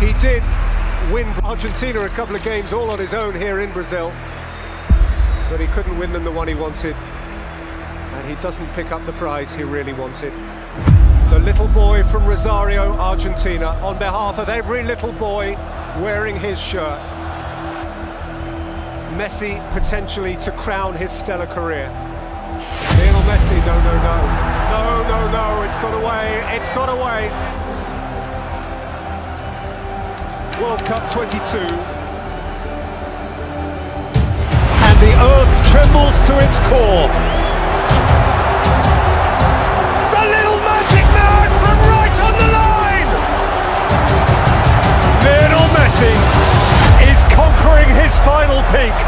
He did win Argentina a couple of games all on his own here in Brazil, but he couldn't win them the one he wanted, and he doesn't pick up the prize he really wanted. The little boy from Rosario, Argentina, on behalf of every little boy wearing his shirt. Messi potentially to crown his stellar career. Lionel Messi, no, no, no. No, no, no, it's got away, it's got away. World Cup 22. And the earth trembles to its core. The little magic man from right on the line! Lionel Messi is conquering his final peak.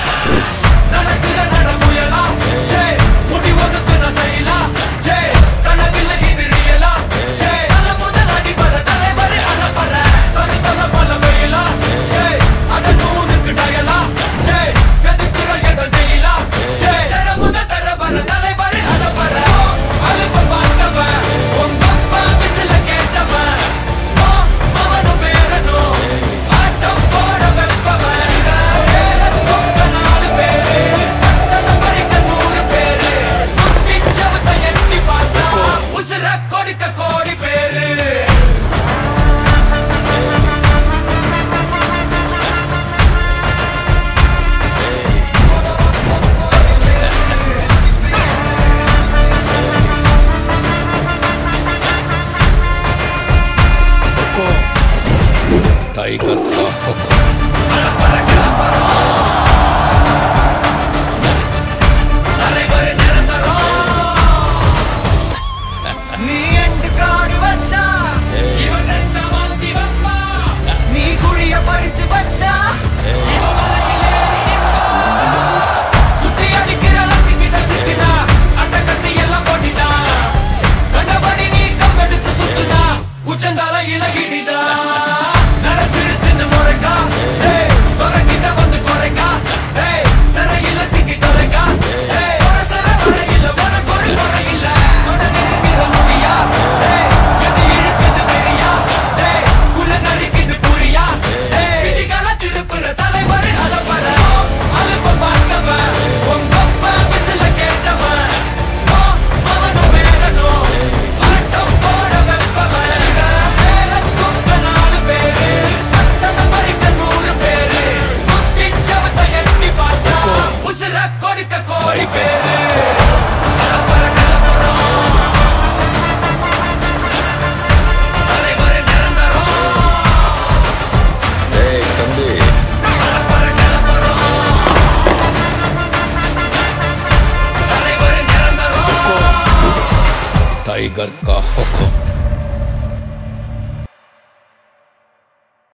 Tiger का हुक्म।